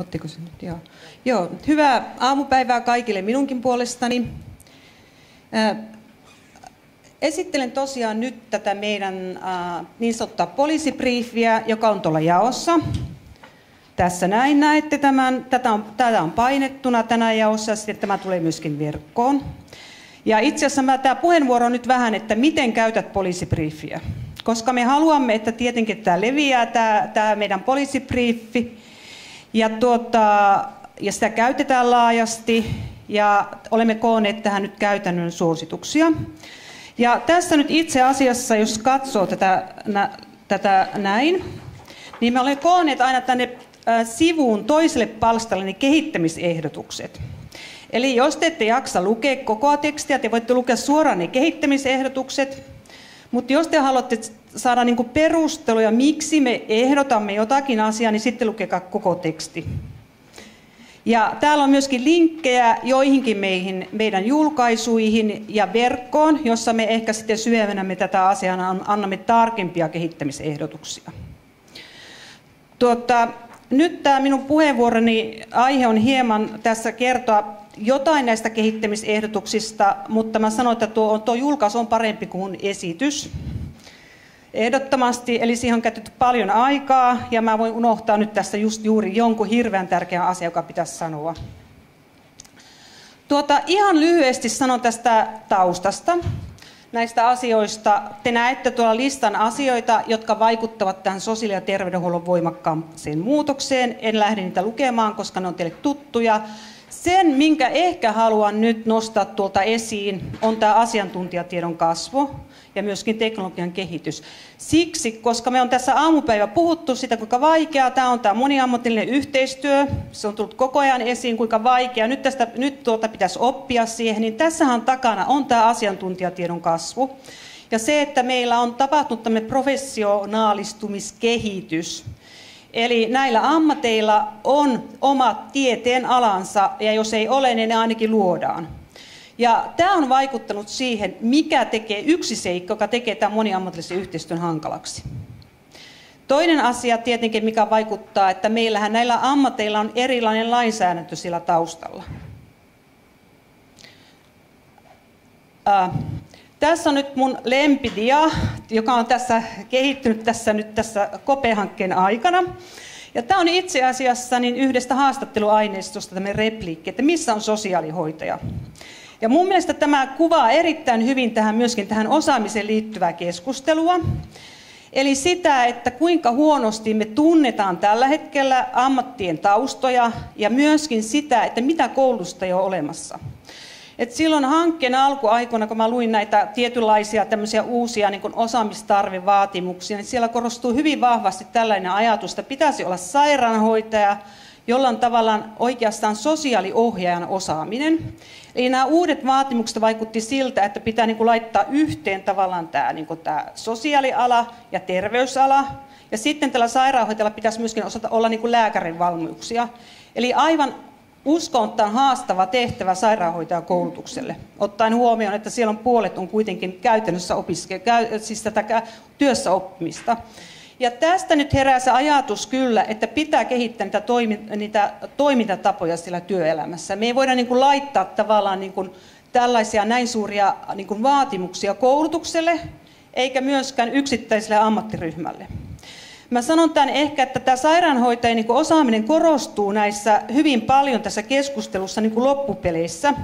Ottiko se nyt? Joo. Joo. Hyvää aamupäivää kaikille minunkin puolestani. Esittelen tosiaan nyt tätä meidän niin sanottua poliisibriefiä, joka on tuolla jaossa. Tässä näin näette tämän. Tätä on, tätä on painettuna tänä jaossa ja tämä tulee myöskin verkkoon. Ja itse asiassa mä, tämä puheenvuoro on nyt vähän, että miten käytät poliisibriefiä. Koska me haluamme, että tietenkin tämä leviää, tämä, tämä meidän poliisibriefi. Ja, tuota, ja sitä käytetään laajasti ja olemme koonneet tähän nyt käytännön suosituksia. Ja tässä nyt itse asiassa, jos katsoo tätä, nä, tätä näin, niin me olemme koonneet aina tänne sivuun toiselle palstalle ne kehittämisehdotukset. Eli jos te ette jaksa lukea koko tekstiä, te voitte lukea suoraan ne kehittämisehdotukset, mutta jos te haluatte saada niinku perusteluja, miksi me ehdotamme jotakin asiaa, niin sitten lukekaa koko teksti. Ja täällä on myöskin linkkejä joihinkin meihin, meidän julkaisuihin ja verkkoon, jossa me ehkä sitten syövennämme tätä asiaa, annamme tarkempia kehittämisehdotuksia. Tuota, nyt tämä minun puheenvuoroni aihe on hieman tässä kertoa jotain näistä kehittämisehdotuksista, mutta mä sanoin, että tuo, tuo julkaisu on parempi kuin esitys. Ehdottomasti, eli siihen on käytetty paljon aikaa, ja mä voin unohtaa nyt tässä just juuri jonkun hirveän tärkeän asian, joka pitäisi sanoa. Tuota, ihan lyhyesti sanon tästä taustasta näistä asioista. Te näette tuolla listan asioita, jotka vaikuttavat tähän sosiaali- ja terveydenhuollon voimakkaaseen muutokseen. En lähde niitä lukemaan, koska ne on teille tuttuja. Sen, minkä ehkä haluan nyt nostaa tuolta esiin, on tämä asiantuntijatiedon kasvu ja myöskin teknologian kehitys. Siksi, koska me on tässä aamupäivä puhuttu sitä, kuinka vaikeaa tämä on tämä moniammatillinen yhteistyö, se on tullut koko ajan esiin, kuinka vaikeaa, nyt, tästä, nyt tuota pitäisi oppia siihen, niin tässähän takana on tämä asiantuntijatiedon kasvu. Ja se, että meillä on tapahtunut tämmöinen professionaalistumiskehitys, Eli näillä ammateilla on oma tieteen alansa, ja jos ei ole, niin ne ainakin luodaan. Ja tämä on vaikuttanut siihen, mikä tekee yksi seikka, joka tekee tämän moniammatillisen yhteistyön hankalaksi. Toinen asia tietenkin, mikä vaikuttaa, että meillähän näillä ammateilla on erilainen lainsäädäntö sillä taustalla. Äh, tässä on nyt mun lempidia, joka on tässä kehittynyt tässä nyt tässä kopehankkeen aikana. Ja tämä on itse asiassa niin yhdestä haastatteluaineistosta tämä repliikki, että missä on sosiaalihoitaja. Ja mun mielestä tämä kuvaa erittäin hyvin tähän myöskin tähän osaamiseen liittyvää keskustelua. Eli sitä, että kuinka huonosti me tunnetaan tällä hetkellä ammattien taustoja ja myöskin sitä, että mitä koulutusta ei ole olemassa. Et silloin hankkeen alkuaikoina, kun mä luin näitä tietynlaisia uusia niin osaamistarvevaatimuksia, niin siellä korostuu hyvin vahvasti tällainen ajatus, että pitäisi olla sairaanhoitaja, jolla on tavallaan oikeastaan sosiaaliohjaajan osaaminen. Eli nämä uudet vaatimukset vaikutti siltä, että pitää niin kuin laittaa yhteen tavallaan tämä, niin kuin tämä sosiaaliala ja terveysala. Ja sitten tällä sairaanhoitajalla pitäisi myöskin osata olla niin kuin lääkärin valmiuksia. Eli aivan uskoontaan haastava tehtävä sairaanhoitajakoulutukselle, ottaen huomioon, että siellä on puolet on kuitenkin käytännössä opiske, siis tätä työssä oppimista. Ja tästä nyt herää se ajatus kyllä, että pitää kehittää niitä, toimi, niitä toimintatapoja siellä työelämässä. Me ei voida niin kuin laittaa tavallaan niin kuin tällaisia näin suuria niin kuin vaatimuksia koulutukselle, eikä myöskään yksittäiselle ammattiryhmälle. Mä sanon tämän ehkä, että tämä sairaanhoitajan niin osaaminen korostuu näissä hyvin paljon tässä keskustelussa niin loppupeleissä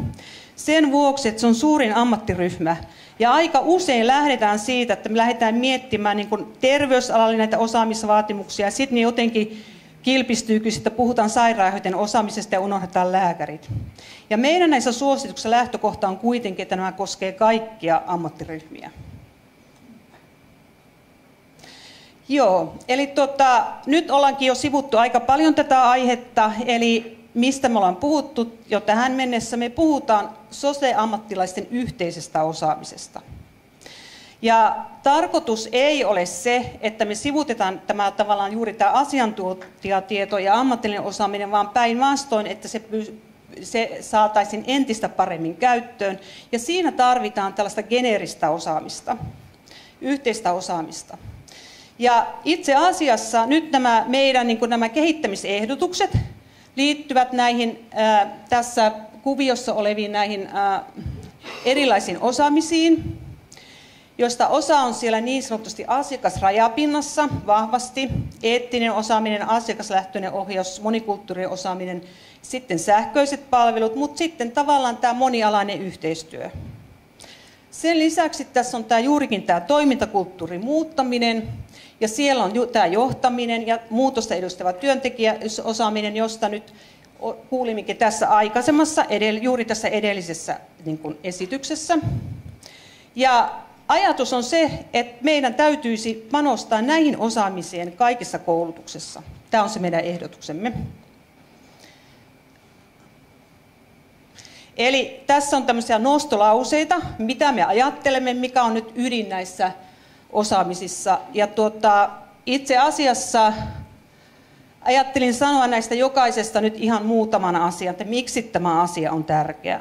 sen vuoksi, että se on suurin ammattiryhmä. Ja aika usein lähdetään siitä, että me lähdetään miettimään niin terveysalalle näitä osaamisvaatimuksia, ja sitten ne jotenkin kilpistyy, kun sitten puhutaan sairaanhoitajan osaamisesta ja unohdetaan lääkärit. Ja meidän näissä suosituksissa lähtökohta on kuitenkin, että nämä koskee kaikkia ammattiryhmiä. Joo, eli tota, nyt ollaankin jo sivuttu aika paljon tätä aihetta, eli mistä me ollaan puhuttu jo tähän mennessä. Me puhutaan sote-ammattilaisten yhteisestä osaamisesta. Ja tarkoitus ei ole se, että me sivutetaan tämä tavallaan juuri tämä asiantuntijatieto ja ammatillinen osaaminen, vaan päinvastoin, että se, se saataisiin entistä paremmin käyttöön. Ja siinä tarvitaan tällaista geneeristä osaamista, yhteistä osaamista. Ja itse asiassa nyt nämä meidän niin nämä kehittämisehdotukset liittyvät näihin ää, tässä kuviossa oleviin näihin ää, erilaisiin osaamisiin, joista osa on siellä niin sanotusti asiakasrajapinnassa vahvasti, eettinen osaaminen, asiakaslähtöinen ohjaus, monikulttuurinen osaaminen, sitten sähköiset palvelut, mutta sitten tavallaan tämä monialainen yhteistyö. Sen lisäksi tässä on tämä juurikin tämä toimintakulttuurin muuttaminen, ja siellä on tämä johtaminen ja muutosta edustava työntekijäosaaminen, josta nyt kuulimmekin tässä aikaisemmassa, juuri tässä edellisessä niin kuin esityksessä. Ja ajatus on se, että meidän täytyisi panostaa näihin osaamiseen kaikessa koulutuksessa. Tämä on se meidän ehdotuksemme. Eli tässä on tämmöisiä nostolauseita, mitä me ajattelemme, mikä on nyt ydin näissä osaamisissa. Ja tuota, itse asiassa ajattelin sanoa näistä jokaisesta nyt ihan muutaman asian, että miksi tämä asia on tärkeä.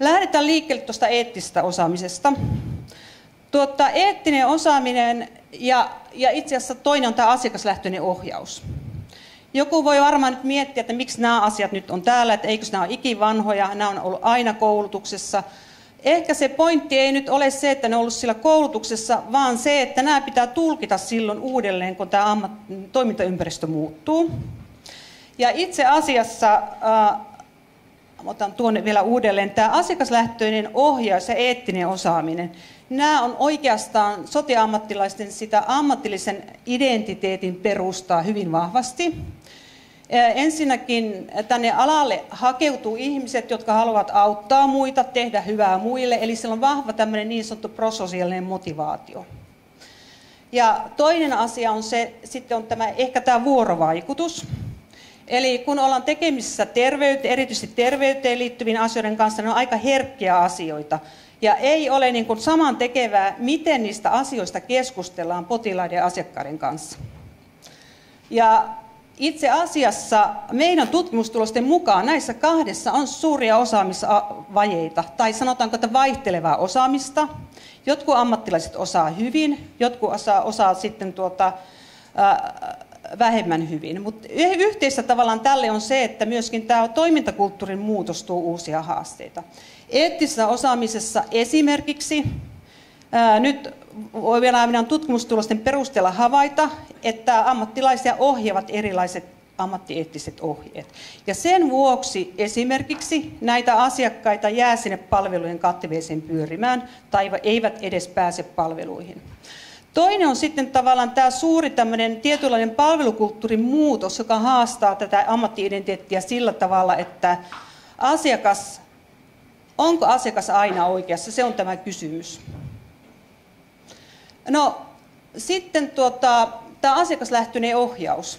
Lähdetään liikkeelle tuosta eettisestä osaamisesta. Tuota, eettinen osaaminen ja, ja itse asiassa toinen on tämä asiakaslähtöinen ohjaus. Joku voi varmaan nyt miettiä, että miksi nämä asiat nyt on täällä, että eikö nämä ole ikivanhoja, nämä on ollut aina koulutuksessa. Ehkä se pointti ei nyt ole se, että ne on ollut sillä koulutuksessa, vaan se, että nämä pitää tulkita silloin uudelleen, kun tämä ammat, toimintaympäristö muuttuu. Ja itse asiassa, äh, otan tuonne vielä uudelleen, tämä asiakaslähtöinen ohjaus ja eettinen osaaminen, nämä on oikeastaan sote-ammattilaisten sitä ammatillisen identiteetin perustaa hyvin vahvasti. Ensinnäkin tänne alalle hakeutuu ihmiset, jotka haluavat auttaa muita, tehdä hyvää muille, eli siellä on vahva tämmöinen niin sanottu prososiaalinen motivaatio. Ja toinen asia on se, sitten on tämä, ehkä tämä vuorovaikutus. Eli kun ollaan tekemisissä terveyteen, erityisesti terveyteen liittyvien asioiden kanssa, ne on aika herkkiä asioita. Ja ei ole niin kuin saman tekevää, miten niistä asioista keskustellaan potilaiden ja asiakkaiden kanssa. Ja itse asiassa meidän tutkimustulosten mukaan näissä kahdessa on suuria osaamisvajeita, tai sanotaanko, että vaihtelevaa osaamista. Jotkut ammattilaiset osaa hyvin, jotkut osaa, osaa sitten tuota, ää, vähemmän hyvin. Mutta yhteistä tavallaan tälle on se, että myöskin tämä toimintakulttuurin muutos tuo uusia haasteita. Eettisessä osaamisessa esimerkiksi nyt voi vielä minä tutkimustulosten perusteella havaita, että ammattilaisia ohjaavat erilaiset ammattieettiset ohjeet. Ja sen vuoksi esimerkiksi näitä asiakkaita jää sinne palvelujen kattiveeseen pyörimään tai eivät edes pääse palveluihin. Toinen on sitten tavallaan tämä suuri tämmöinen tietynlainen palvelukulttuurin muutos, joka haastaa tätä ammattiidentiteettiä sillä tavalla, että asiakas, onko asiakas aina oikeassa, se on tämä kysymys. No sitten tuota, tämä asiakaslähtöinen ohjaus.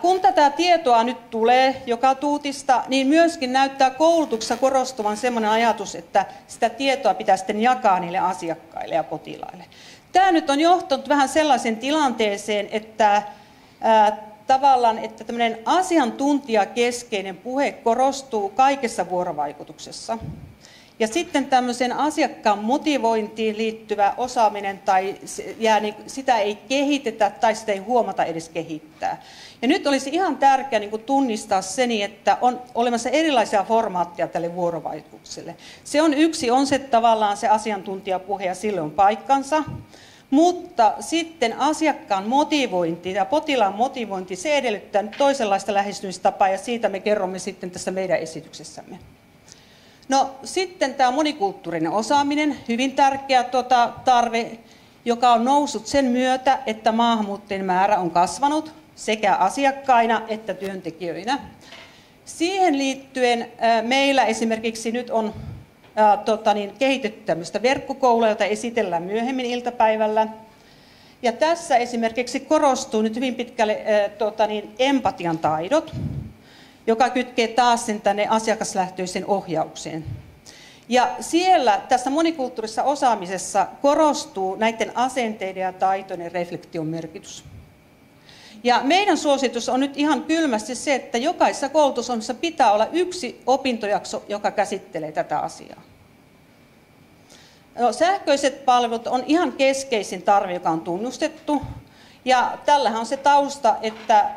Kun tätä tietoa nyt tulee joka tuutista, niin myöskin näyttää koulutuksessa korostuvan sellainen ajatus, että sitä tietoa pitää sitten jakaa niille asiakkaille ja potilaille. Tämä nyt on johtanut vähän sellaisen tilanteeseen, että ää, tavallaan, että tämmöinen asiantuntijakeskeinen puhe korostuu kaikessa vuorovaikutuksessa. Ja sitten tämmöisen asiakkaan motivointiin liittyvä osaaminen, tai jää, niin sitä ei kehitetä tai sitä ei huomata edes kehittää. Ja nyt olisi ihan tärkeää niin tunnistaa se, niin, että on olemassa erilaisia formaatteja tälle vuorovaikutukselle. Se on yksi, on se tavallaan se asiantuntijapuhe ja sille on paikkansa. Mutta sitten asiakkaan motivointi ja potilaan motivointi, se edellyttää toisenlaista lähestymistapaa ja siitä me kerromme sitten tässä meidän esityksessämme. No sitten tämä monikulttuurinen osaaminen, hyvin tärkeä tuota, tarve, joka on noussut sen myötä, että maahanmuuttajien määrä on kasvanut sekä asiakkaina että työntekijöinä. Siihen liittyen meillä esimerkiksi nyt on ää, tota niin, kehitetty tämmöistä verkkokoulua, jota esitellään myöhemmin iltapäivällä. Ja tässä esimerkiksi korostuu nyt hyvin pitkälle ää, tota niin, empatian taidot, joka kytkee taas sen tänne asiakaslähtöisen ohjaukseen. Ja siellä tässä monikulttuurisessa osaamisessa korostuu näiden asenteiden ja taitojen reflektion merkitys. Ja meidän suositus on nyt ihan kylmästi se, että jokaisessa koulutusohjelmassa pitää olla yksi opintojakso, joka käsittelee tätä asiaa. No, sähköiset palvelut on ihan keskeisin tarve, joka on tunnustettu. Ja tällähän on se tausta, että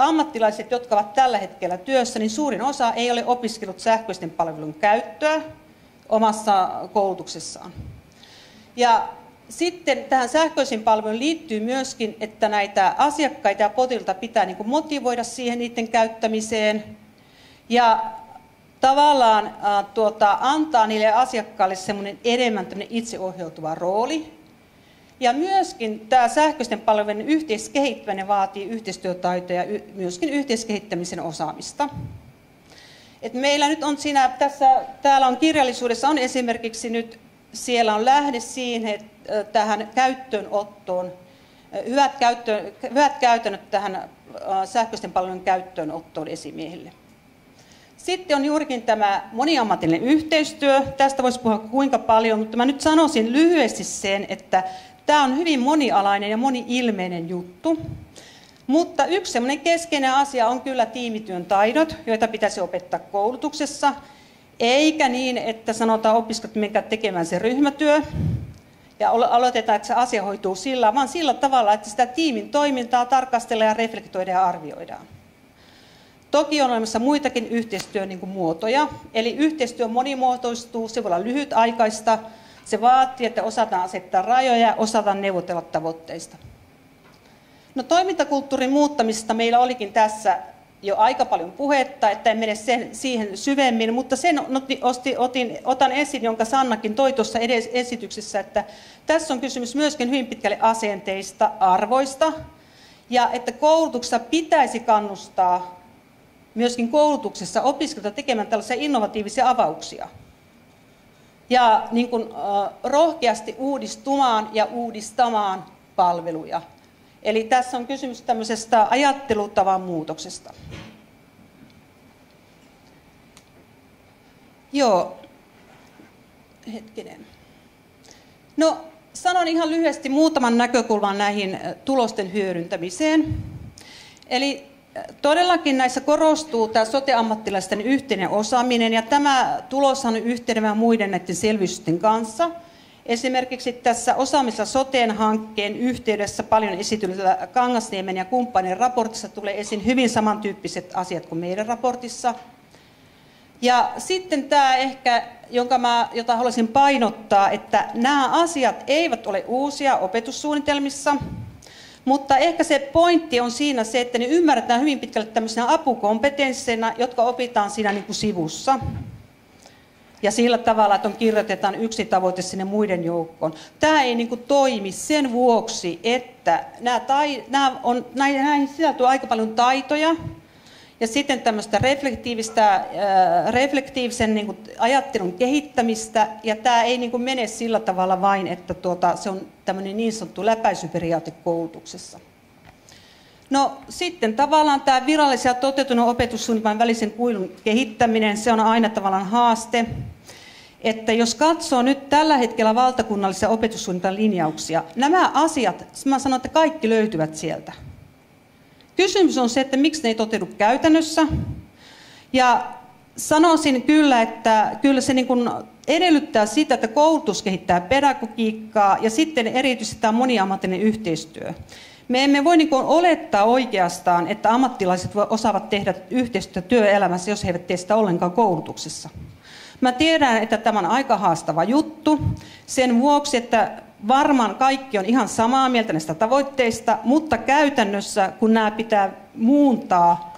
ammattilaiset, jotka ovat tällä hetkellä työssä, niin suurin osa ei ole opiskellut sähköisten palvelun käyttöä omassa koulutuksessaan. Ja sitten tähän sähköisiin palveluun liittyy myöskin, että näitä asiakkaita ja potilta pitää niin motivoida siihen niiden käyttämiseen. Ja tavallaan äh, tuota, antaa niille asiakkaille enemmän itseohjautuva rooli. Ja myöskin tämä sähköisten palvelujen yhteiskehittäminen vaatii yhteistyötaitoja ja myöskin yhteiskehittämisen osaamista. Et meillä nyt on siinä, tässä, täällä on kirjallisuudessa on esimerkiksi nyt, siellä on lähde siihen, tähän käyttöönottoon, hyvät, käyttö, hyvät käytännöt tähän sähköisten palvelujen käyttöönottoon esimiehille. Sitten on juurikin tämä moniammatillinen yhteistyö. Tästä voisi puhua kuinka paljon, mutta mä nyt sanoisin lyhyesti sen, että tämä on hyvin monialainen ja moni-ilmeinen juttu. Mutta yksi semmoinen keskeinen asia on kyllä tiimityön taidot, joita pitäisi opettaa koulutuksessa. Eikä niin, että sanotaan opiskelijat, minkä tekemään se ryhmätyö, ja aloitetaan, että se asia hoituu sillä, vaan sillä tavalla, että sitä tiimin toimintaa tarkastellaan ja reflektoidaan ja arvioidaan. Toki on olemassa muitakin yhteistyön niin muotoja, eli yhteistyö monimuotoistuu, se voi olla lyhytaikaista, se vaatii, että osataan asettaa rajoja ja osataan neuvotella tavoitteista. No toimintakulttuurin muuttamista meillä olikin tässä jo aika paljon puhetta, että en mene sen, siihen syvemmin, mutta sen osti, otin, otan esiin, jonka Sannakin toi tuossa edes esityksessä, että tässä on kysymys myöskin hyvin pitkälle asenteista, arvoista, ja että koulutuksessa pitäisi kannustaa myöskin koulutuksessa opiskelijoita tekemään tällaisia innovatiivisia avauksia. Ja niin kuin, rohkeasti uudistumaan ja uudistamaan palveluja. Eli tässä on kysymys tämmöisestä ajattelutavan muutoksesta. Joo, hetkinen. No, sanon ihan lyhyesti muutaman näkökulman näihin tulosten hyödyntämiseen. Eli todellakin näissä korostuu tämä sote-ammattilaisten yhteinen osaaminen, ja tämä tulos on yhtenevä muiden näiden selvitysten kanssa – Esimerkiksi tässä osaamissa soteen hankkeen yhteydessä paljon esityllä Kangasniemen ja kumppanien raportissa tulee esiin hyvin samantyyppiset asiat kuin meidän raportissa. Ja sitten tämä ehkä, jonka mä, jota haluaisin painottaa, että nämä asiat eivät ole uusia opetussuunnitelmissa, mutta ehkä se pointti on siinä se, että ne ymmärretään hyvin pitkälle tämmöisenä apukompetensseina, jotka opitaan siinä niin kuin sivussa ja sillä tavalla, että on kirjoitetaan yksi tavoite sinne muiden joukkoon. Tämä ei niin kuin toimi sen vuoksi, että nämä tai, nämä on, näihin sisältyy aika paljon taitoja, ja sitten tämmöistä reflektiivistä, äh, reflektiivisen niin kuin, ajattelun kehittämistä, ja tämä ei niin kuin, mene sillä tavalla vain, että tuota, se on tämmöinen niin sanottu läpäisyperiaate koulutuksessa. No sitten tavallaan tämä virallisen ja toteutunut opetussuunnitelman välisen kuilun kehittäminen, se on aina tavallaan haaste. Että jos katsoo nyt tällä hetkellä valtakunnallisia opetussuunnitelman linjauksia, nämä asiat, mä sanon, että kaikki löytyvät sieltä. Kysymys on se, että miksi ne ei toteudu käytännössä. Ja sanoisin kyllä, että kyllä se niin kuin edellyttää sitä, että koulutus kehittää pedagogiikkaa ja sitten erityisesti tämä moniammatillinen yhteistyö. Me emme voi niin olettaa oikeastaan, että ammattilaiset osaavat tehdä yhteistyötä työelämässä, jos he eivät tee sitä ollenkaan koulutuksessa. Mä tiedän, että tämä on aika haastava juttu sen vuoksi, että varmaan kaikki on ihan samaa mieltä näistä tavoitteista, mutta käytännössä, kun nämä pitää muuntaa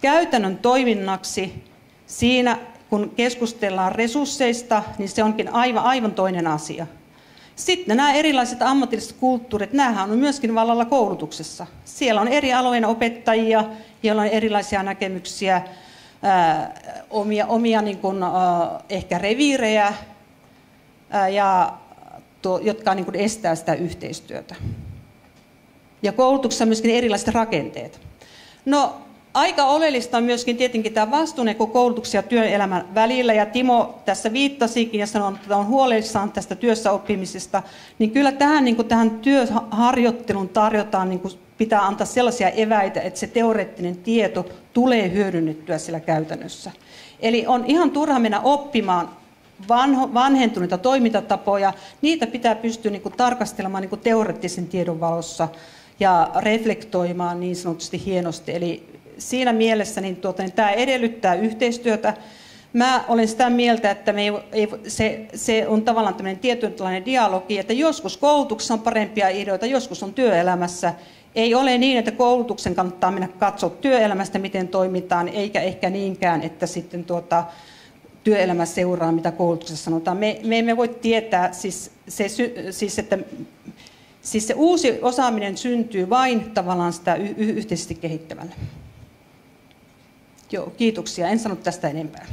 käytännön toiminnaksi siinä, kun keskustellaan resursseista, niin se onkin aivan, aivan toinen asia. Sitten nämä erilaiset ammatilliset kulttuurit, nämähän on myöskin vallalla koulutuksessa. Siellä on eri alojen opettajia, joilla on erilaisia näkemyksiä, ää, omia, omia niin kuin, ää, ehkä reviirejä, ää, ja tuo, jotka niin kuin estää sitä yhteistyötä. Ja koulutuksessa myöskin erilaiset rakenteet. No, Aika oleellista on myöskin tietenkin tämä vastuuneko koulutuksen ja työelämän välillä, ja Timo tässä viittasikin ja sanoi, että on huolissaan tästä työssä oppimisesta, niin kyllä tähän, niin kuin tähän työharjoittelun tarjotaan, niin kuin pitää antaa sellaisia eväitä, että se teoreettinen tieto tulee hyödynnettyä sillä käytännössä. Eli on ihan turha mennä oppimaan vanho, vanhentuneita toimintatapoja, niitä pitää pystyä niin kuin tarkastelemaan niin kuin teoreettisen tiedon valossa ja reflektoimaan niin sanotusti hienosti. Eli siinä mielessä niin tuota, niin tämä edellyttää yhteistyötä. Mä olen sitä mieltä, että me ei, ei, se, se on tavallaan tämmöinen tietynlainen dialogi, että joskus koulutuksessa on parempia ideoita, joskus on työelämässä. Ei ole niin, että koulutuksen kannattaa mennä katsoa työelämästä, miten toimitaan, eikä ehkä niinkään, että sitten tuota, työelämä seuraa, mitä koulutuksessa sanotaan. Me, me emme voi tietää, siis, se, siis, että, siis se uusi osaaminen syntyy vain tavallaan sitä y- yhteisesti kehittämällä. Joo, kiitoksia. En sano tästä enempää.